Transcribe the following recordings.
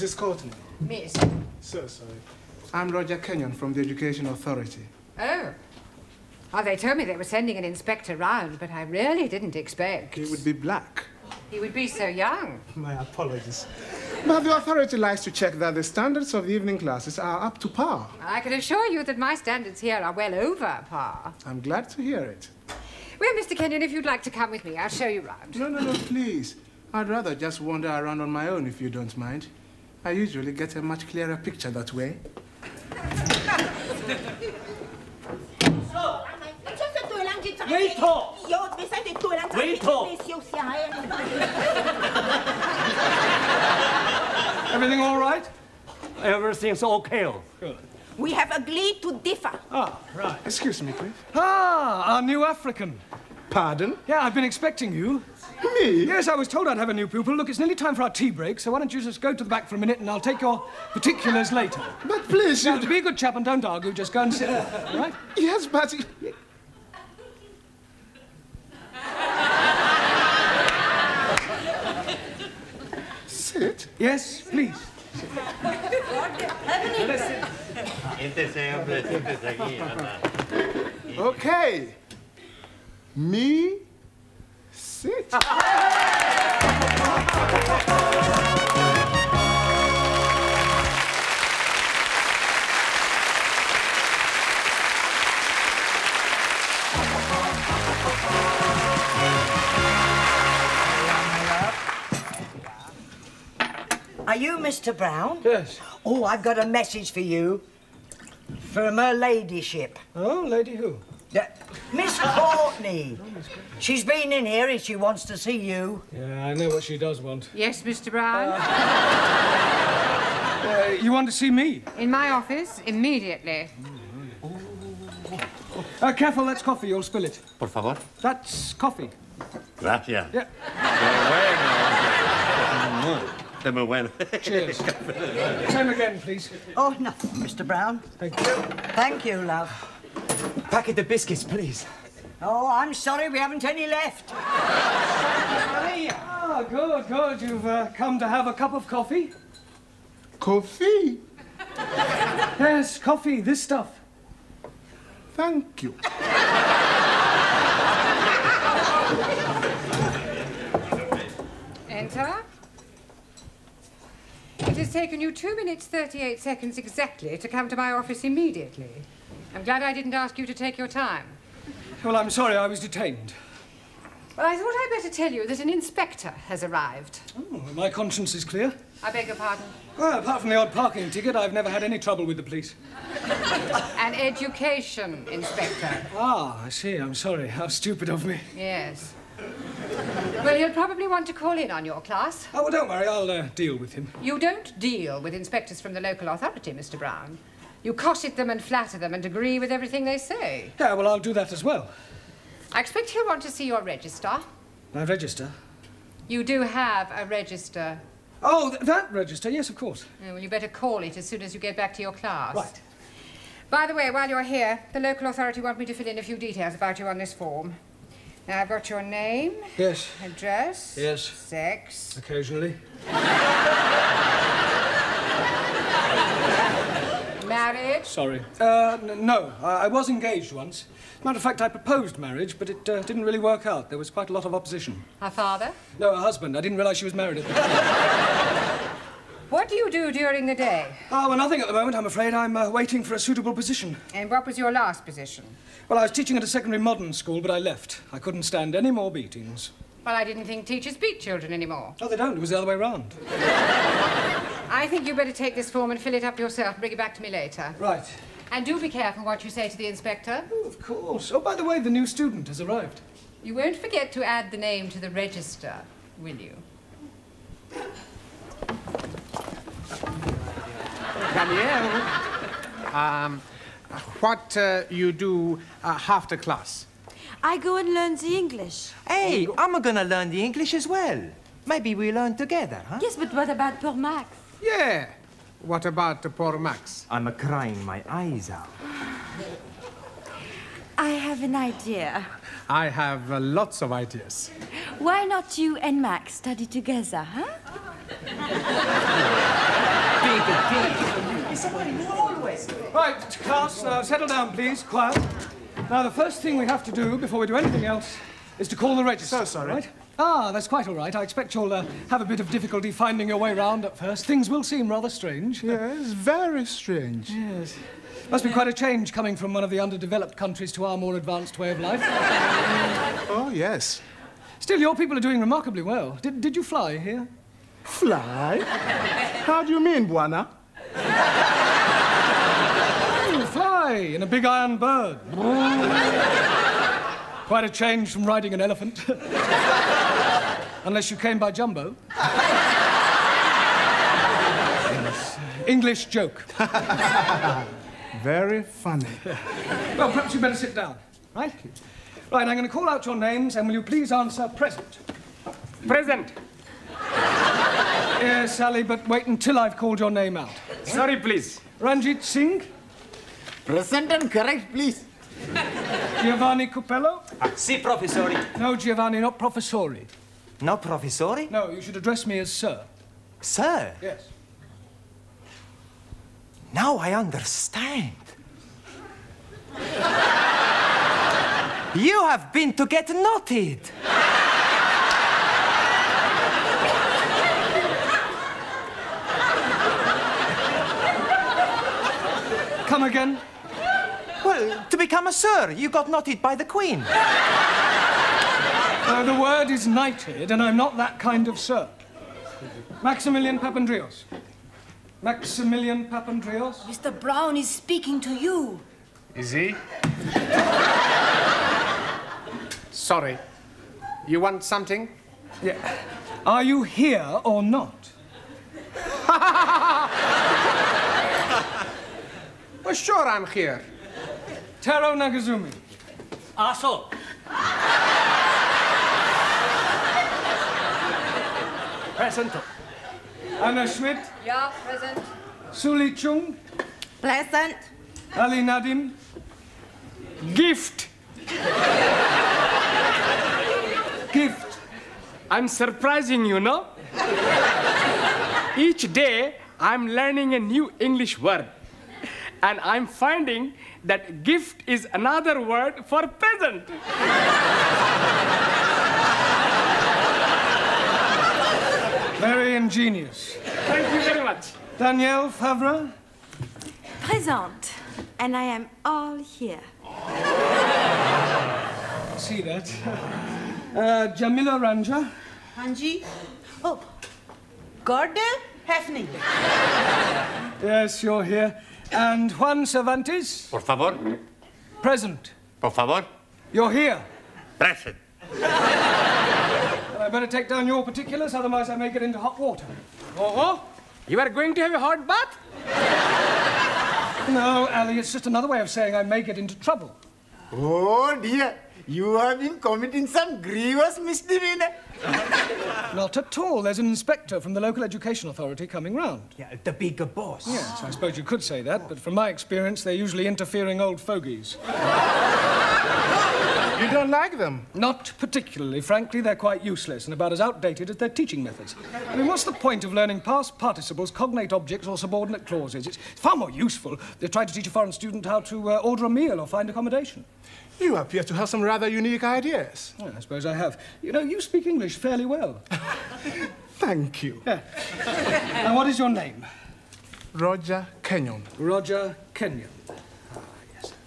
Mrs. Courtney. Miss. So sorry. I'm Roger Kenyon from the Education Authority. Oh. Oh, they told me they were sending an inspector round, but I really didn't expect. He would be black. He would be so young. My apologies. But the authority likes to check that the standards of the evening classes are up to par. I can assure you that my standards here are well over par. I'm glad to hear it. Well, Mr. Kenyon, if you'd like to come with me, I'll show you round. No, no, no, please. I'd rather just wander around on my own if you don't mind. I usually get a much clearer picture that way. Wait talk. Wait talk. Everything all right? Everything's okay. Good. We have agreed to differ. Ah, right. Excuse me, please. Ah, our new African. Pardon? Yeah, I've been expecting you. Me? Yes, I was told I'd have a new pupil. Look, it's nearly time for our tea break, so why don't you just go to the back for a minute and I'll take your particulars later. But please, Now, you... be a good chap and don't argue. Just go and sit there, all right? Yes, but... Sit? Yes, please. Siéntese, hombre, siéntese aquí. Okay. Me? Sit. Are you Mr. Brown? Yes. Oh, I've got a message for you. From her ladyship. Oh, lady who? Uh, Miss Courtney. She's been in here and she wants to see you. Yeah, I know what she does want. Yes, Mr. Brown? Uh, you want to see me? In my office, immediately. Uh, careful, that's coffee. You'll spill it. Por favor. That's coffee. Gracias. Yeah. Es muy bueno. Cheers. Same again, please. Oh, nothing, Mr. Brown. Thank you. Thank you, love. Packet of biscuits, please. Oh, I'm sorry we haven't any left. Ah, good, good. You've uh, come to have a cup of coffee? Coffee? Yes, coffee, this stuff. Thank you. Enter. It has taken you two minutes, 38 seconds exactly to come to my office immediately. I'm glad I didn't ask you to take your time. Well, I'm sorry I was detained. Well, I thought I'd better tell you that an inspector has arrived. Oh, my conscience is clear. I beg your pardon. Well, apart from the odd parking ticket, I've never had any trouble with the police. An education inspector. Ah, I see. I'm sorry. How stupid of me. Yes. Well, he'll probably want to call in on your class. Oh, well, don't worry. I'll uh, deal with him. You don't deal with inspectors from the local authority, Mr. Brown. You cosset them and flatter them and agree with everything they say. Yeah, well, I'll do that as well. I expect he'll want to see your register. My register. You do have a register. Oh, th- that register. Yes, of course. Uh, Well, you better call it as soon as you get back to your class. Right. By the way, while you're here, the local authority want me to fill in a few details about you on this form. Now, I've got your name, Yes. address, Yes. sex, Occasionally. marriage. Sorry. Uh, no. I-, I was engaged once. Matter of fact, I proposed marriage, but it uh, didn't really work out. There was quite a lot of opposition. Her father. No, her husband. I didn't realize she was married at the time. What do you do during the day? Oh, well, nothing at the moment, I'm afraid. I'm uh, waiting for a suitable position. And what was your last position? Well, I was teaching at a secondary modern school, but I left. I couldn't stand any more beatings. Well, I didn't think teachers beat children anymore. Oh, they don't. It was the other way round. I think you better take this form and fill it up yourself and bring it back to me later. Right. And do be careful what you say to the inspector. Oh, of course. Oh, by the way, the new student has arrived. You won't forget to add the name to the register, will you? Danielle, um, what uh, you do uh, after class? I go and learn the English. Hey, I'm gonna learn the English as well. Maybe we learn together, huh? Yes, but what about poor Max? Yeah. What about the poor Max? I'm a crying my eyes out. I have an idea. I have uh, lots of ideas. Why not you and Max study together, huh? drink tea. Right, class, now settle down, please. Quiet. Now, the first thing we have to do before we do anything else is to call the register. So sorry. Right? Ah, that's quite all right. I expect you'll uh, have a bit of difficulty finding your way round at first. Things will seem rather strange. Yes, very strange. Yes. Must be quite a change coming from one of the underdeveloped countries to our more advanced way of life. Oh, yes. Still, your people are doing remarkably well. Did, did you fly here? Fly? How do you mean, Bwana? You fly in a big iron bird. Quite a change from riding an elephant. Unless you came by jumbo. Yes. English joke. Very funny. Well, perhaps you'd better sit down, right? Right, I'm going to call out your names, and will you please answer present? Present. Yes, Sally, but wait until I've called your name out. Sorry, please. Ranjit Singh, Present and correct, please. Giovanni Capello. Ah, si, professori. No, Giovanni, not professori. No, professori? No, you should address me as sir. Sir, Yes. now I understand. you have been to get knotted. Come again? Well, to become a sir, you got knotted by the queen. Uh, the word is knighted, and I'm not that kind of sir. Maximilian Papandreous. Maximilian Papandreous. Mr. Brown is speaking to you. Is he? Sorry. You want something? Yeah. Are you here or not? Well, sure, I'm here. Taro Nagazumi. Aso. Present. Anna Schmidt. Yeah, present. Suli Chung. Present. Ali Nadim. Gift. Gift. I'm surprising you, no? Each day, I'm learning a new English word. And I'm finding that gift is another word for peasant. Very ingenious. Thank you very much. Danielle Favre. Present. And I am all here. See that. Uh, Jamila Ranja. Hanji. Oh, Gordon Heffning. Yes, you're here. And Juan Cervantes. Por favor. Present. Por favor. You're here. Present. I better take down your particulars, otherwise I may get into hot water. Oh, you are going to have a hot bath? No, Ali, it's just another way of saying I may get into trouble. Oh dear, you have been committing some grievous misdemeanor. Not at all. There's an inspector from the local education authority coming round. Yeah, the bigger boss. Yes, I suppose you could say that, but from my experience, they're usually interfering old fogies. You don't like them? Not particularly. Frankly, they're quite useless and about as outdated as their teaching methods. I mean, what's the point of learning past participles, cognate objects, or subordinate clauses? It's far more useful to try to teach a foreign student how to uh, order a meal or find accommodation. You appear to have some rather unique ideas. Well, I suppose I have. You know, you speak English fairly well. Thank you. and what is your name? Roger Kenyon. Roger Kenyon.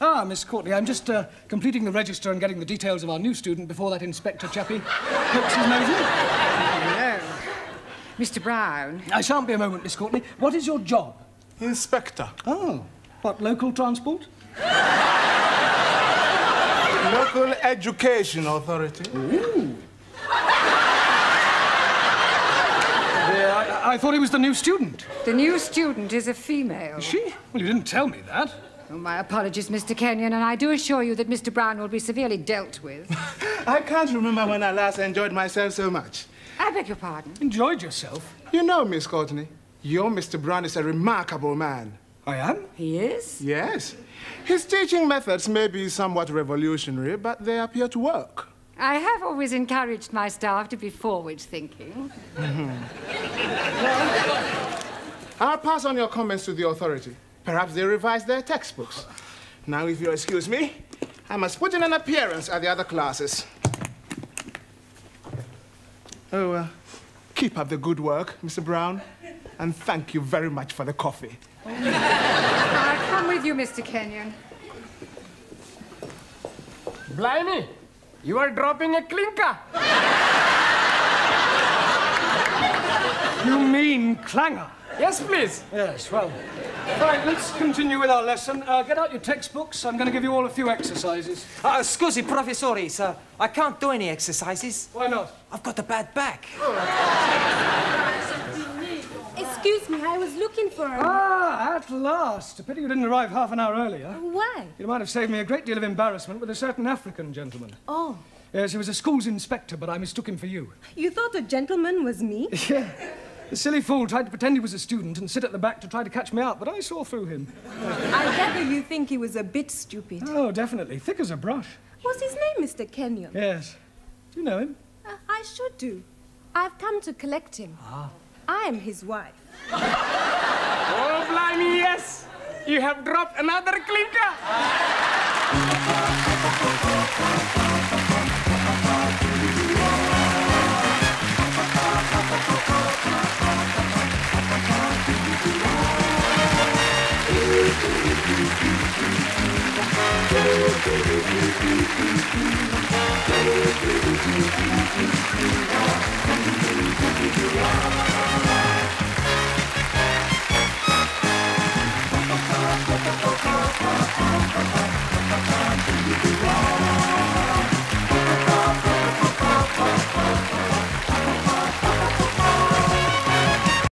Ah. Miss Courtney, I'm just uh, completing the register and getting the details of our new student before that inspector chappie pokes his nose in. Yeah. Mr. Brown. I shan't be a moment, Miss Courtney. What is your job? Inspector. Oh, what, local transport? Local Education Authority. Ooh. Yeah, I, I thought he was the new student. The new student is a female. Is she? Well, you didn't tell me that. Oh, my apologies, Mr. Kenyon, and I do assure you that Mr. Brown will be severely dealt with. I can't remember when I last enjoyed myself so much. I beg your pardon. Enjoyed yourself? You know, Miss Courtney, your Mr. Brown is a remarkable man. I am? He is? Yes. His teaching methods may be somewhat revolutionary, but they appear to work. I have always encouraged my staff to be forward thinking. I'll pass on your comments to the authority. Perhaps they revise their textbooks. Now, if you'll excuse me, I must put in an appearance at the other classes. Oh, uh, keep up the good work, Mr. Brown. And thank you very much for the coffee. I'll come with you, Mr. Kenyon. Blimey, you are dropping a clinker. You mean clanger? Yes, please. Yes, well. Right, let's continue with our lesson. Uh, get out your textbooks. I'm going to give you all a few exercises. Uh, scusi, professori, sir. I can't do any exercises. Why not? I've got a bad back. Excuse me, I was looking for a... Ah, at last. A pity you didn't arrive half an hour earlier. Why? You might have saved me a great deal of embarrassment with a certain African gentleman. Oh, Yes, he was a school's inspector, but I mistook him for you. you thought a gentleman was me? Yeah. The silly fool tried to pretend he was a student and sit at the back to try to catch me out, but I saw through him. I gather you think he was a bit stupid. Oh, definitely. Thick as a brush. What's his name, Mr. Kenyon? Yes. Do you know him? Uh, I should do. I've come to collect him. Ah. I am his wife. Oh, blimey, yes. You have dropped another clinker. Yeah.